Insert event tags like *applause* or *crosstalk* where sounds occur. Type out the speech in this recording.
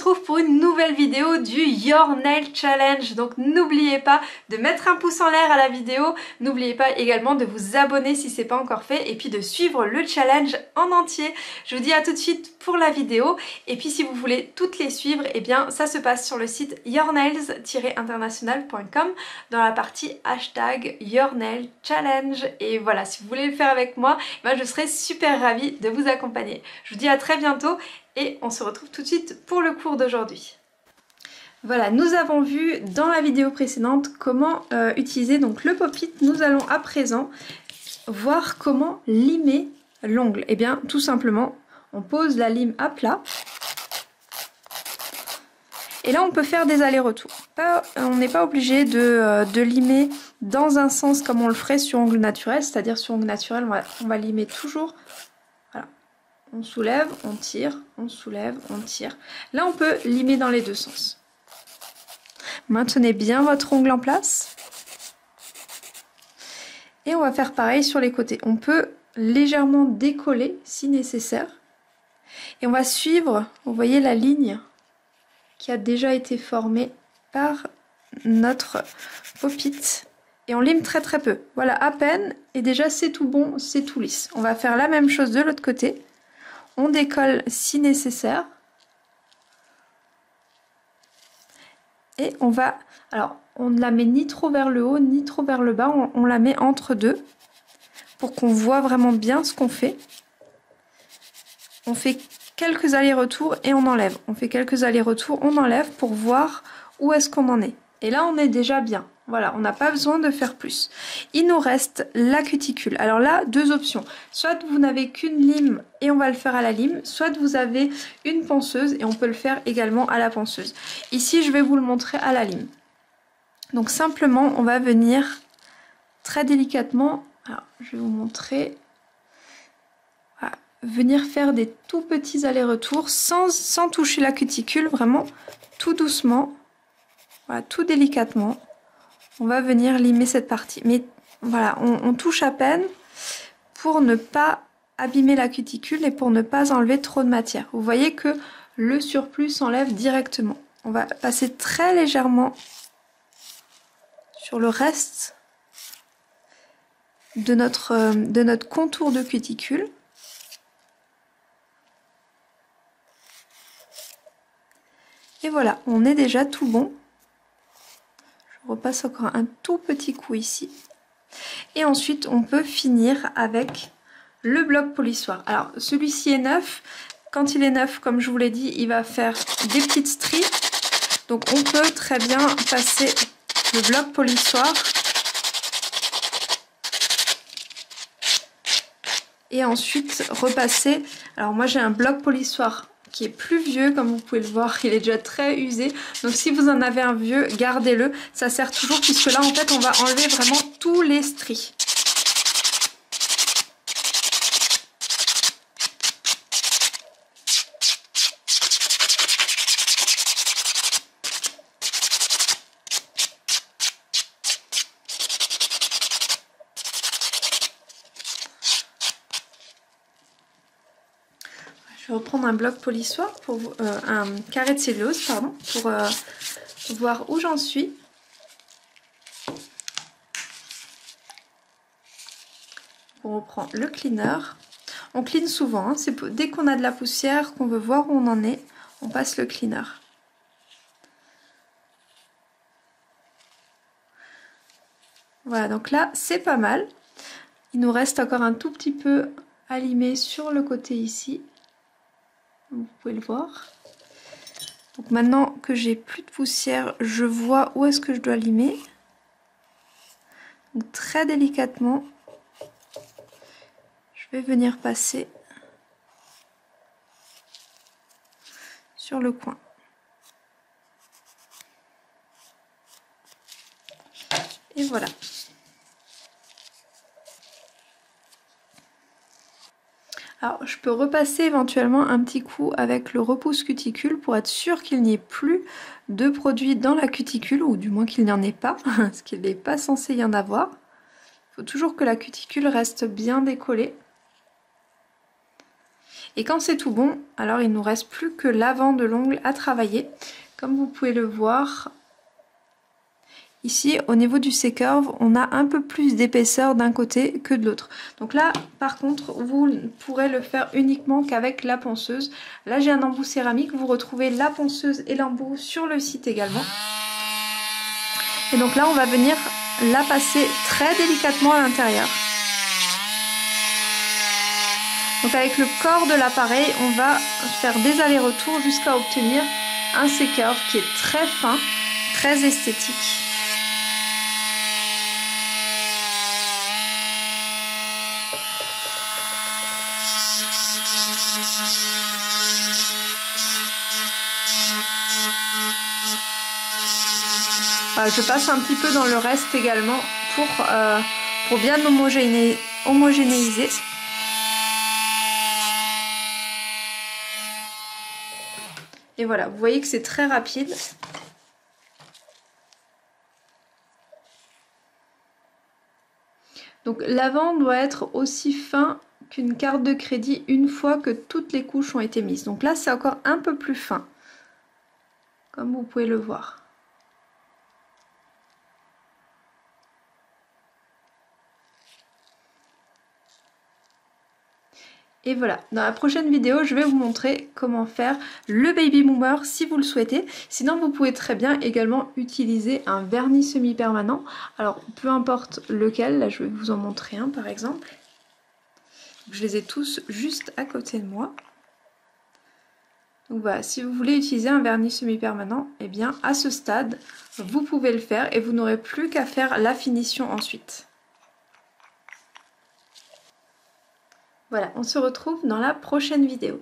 pour une nouvelle vidéo du Your Nail Challenge. Donc n'oubliez pas de mettre un pouce en l'air à la vidéo, n'oubliez pas également de vous abonner si c'est pas encore fait et puis de suivre le challenge en entier. Je vous dis à tout de suite pour la vidéo et puis si vous voulez toutes les suivre, et eh bien ça se passe sur le site yournails-international.com dans la partie hashtag Your Nail Challenge et voilà, si vous voulez le faire avec moi, eh ben, je serai super ravie de vous accompagner. Je vous dis à très bientôt et on se retrouve tout de suite pour le cours d'aujourd'hui. Voilà, nous avons vu dans la vidéo précédente comment euh, utiliser donc le pop-it. Nous allons à présent voir comment limer l'ongle. Et eh bien tout simplement, on pose la lime à plat. Et là on peut faire des allers-retours. On n'est pas obligé de, euh, de, limer dans un sens comme on le ferait sur ongle naturel, c'est-à-dire sur ongle naturel on va, on va limer toujours on soulève, on tire, on soulève, on tire. Là, on peut limer dans les deux sens. Maintenez bien votre ongle en place. Et on va faire pareil sur les côtés. On peut légèrement décoller si nécessaire. Et on va suivre, vous voyez la ligne qui a déjà été formée par notre pop-it. Et on lime très très peu. Voilà, à peine. Et déjà c'est tout bon, c'est tout lisse. On va faire la même chose de l'autre côté. On décolle si nécessaire. Et on va... Alors, on ne la met ni trop vers le haut, ni trop vers le bas. On, la met entre deux pour qu'on voit vraiment bien ce qu'on fait. On fait quelques allers-retours et on enlève. On fait quelques allers-retours, on enlève pour voir où est-ce qu'on en est. Et là, on est déjà bien. Voilà, on n'a pas besoin de faire plus. Il nous reste la cuticule. Alors là, deux options. Soit vous n'avez qu'une lime et on va le faire à la lime, soit vous avez une ponceuse et on peut le faire également à la ponceuse. Ici, je vais vous le montrer à la lime. Donc simplement, on va venir très délicatement, alors je vais vous montrer, venir faire des tout petits allers-retours sans, sans toucher la cuticule, vraiment tout doucement, tout délicatement on va venir limer cette partie. Mais voilà, on, touche à peine pour ne pas abîmer la cuticule et pour ne pas enlever trop de matière. Vous voyez que le surplus s'enlève directement. On va passer très légèrement sur le reste de notre, euh, de notre contour de cuticule. Et voilà, on est déjà tout bon repasse encore un tout petit coup ici. Et ensuite, on peut finir avec le bloc polissoir. Alors, celui-ci est neuf. Quand il est neuf, comme je vous l'ai dit, il va faire des petites stries. Donc, on peut très bien passer le bloc polissoir. Et ensuite repasser. Alors moi j'ai un bloc polissoir qui est plus vieux comme vous pouvez le voir il est déjà très usé. Donc si vous en avez un vieux gardez-le. Ça sert toujours puisque là en fait on va enlever vraiment tous les stries Je vais reprendre un bloc polissoir, pour, euh, un carré de cellulose, pardon, pour euh, voir où j'en suis. On reprend le cleaner. On clean souvent, hein. c'est dès qu'on a de la poussière, qu'on veut voir où on en est, on passe le cleaner. Voilà, donc là, c'est pas mal. Il nous reste encore un tout petit peu à limer sur le côté ici vous pouvez le voir. Donc maintenant que j'ai plus de poussière, je vois où est-ce que je dois limer. Donc très délicatement, je vais venir passer sur le coin. Et voilà. Alors je peux repasser éventuellement un petit coup avec le repousse cuticule pour être sûr qu'il n'y ait plus de produit dans la cuticule ou du moins qu'il n'y en ait pas, *laughs* parce qu'il n'est pas censé y en avoir. Il faut toujours que la cuticule reste bien décollée. Et quand c'est tout bon, alors il nous reste plus que l'avant de l'ongle à travailler. Comme vous pouvez le voir, Ici, au niveau du C-curve, on a un peu plus d'épaisseur d'un côté que de l'autre. Donc là, par contre, vous pourrez le faire uniquement qu'avec la ponceuse. Là, j'ai un embout céramique. Vous retrouvez la ponceuse et l'embout sur le site également. Et donc là, on va venir la passer très délicatement à l'intérieur. Donc avec le corps de l'appareil, on va faire des allers-retours jusqu'à obtenir un C-curve qui est très fin, très esthétique. Je passe un petit peu dans le reste également pour, euh, bien homogénéiser. Et voilà, vous voyez que c'est très rapide. Donc l'avant doit être aussi fin qu'une carte de crédit une fois que toutes les couches ont été mises. Donc là c'est encore un peu plus fin, comme vous pouvez le voir. Et voilà, dans la prochaine vidéo, je vais vous montrer comment faire le baby boomer si vous le souhaitez. Sinon, vous pouvez très bien également utiliser un vernis semi-permanent. Alors, peu importe lequel, là je vais vous en montrer un par exemple. Je les ai tous juste à côté de moi. Donc si vous voulez utiliser un vernis semi-permanent, eh bien à ce stade, vous pouvez le faire et vous n'aurez plus qu'à faire la finition ensuite. Voilà, on se retrouve dans la prochaine vidéo.